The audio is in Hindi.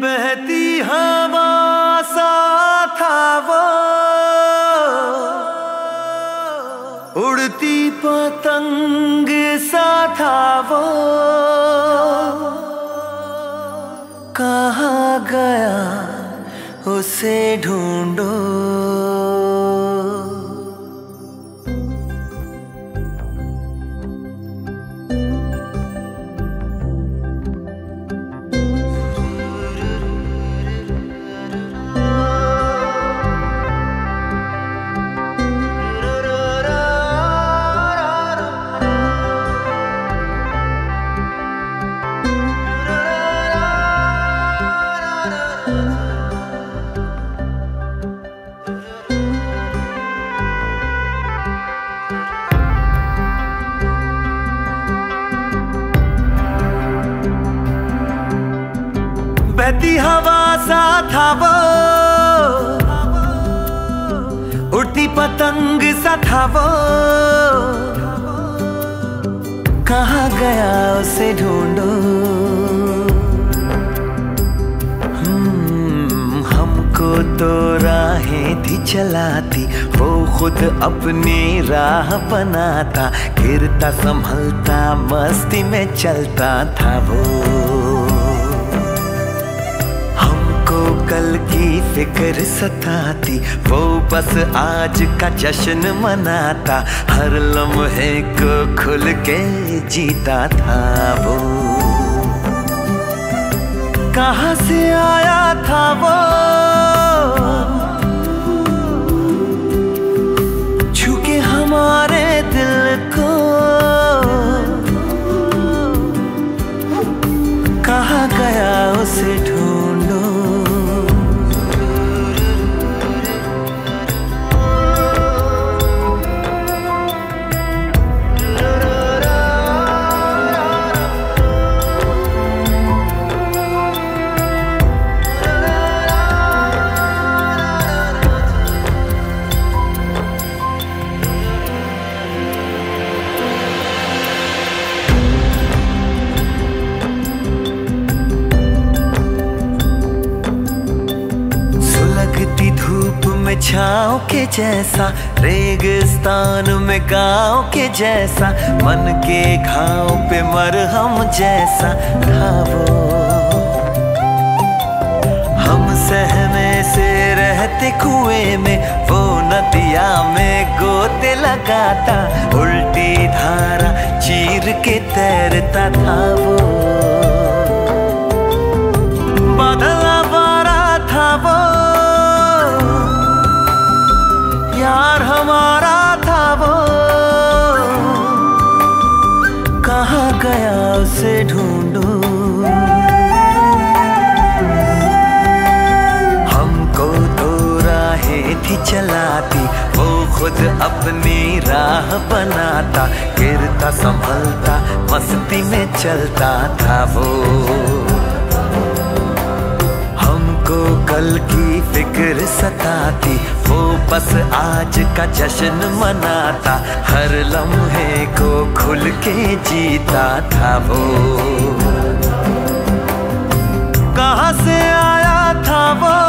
बहती हवा सा था वो। उड़ती पतंग सा था वो। कहाँ गया उसे ढूंढो। बहती हवा सा था वो उड़ती पतंग सा था वो कहा गया उसे ढूंढो? हम्म, हमको तो राहें थी चलाती वो खुद अपनी राह बनाता गिरता संभलता मस्ती में चलता था वो। कल की फ़िक्र सताती, वो बस आज का जश्न मनाता, हर लम्हे को खुल के जीता था वो। कहाँ से आया था वो? छुके हमारे दिल को। कहा गया उसे छाँव के जैसा, रेगिस्तान में गाँव के जैसा, मन के घाव पे मरहम जैसा था वो। हम सहमे से रहते कुएँ में, वो नदिया में गोते लगाता, उल्टी धारा चीर के तैरता था वो। उसे ढूंढो। हमको तो राहें थी चलाती, वो खुद अपनी राह बनाता, गिरता, संभलता, मस्ती में चलता था वो। हमको कल की फ़िक्र सताती, वो बस आज का जश्न मनाता, हर लम्हे को खुल के जीता था वो। कहाँ से आया था वो?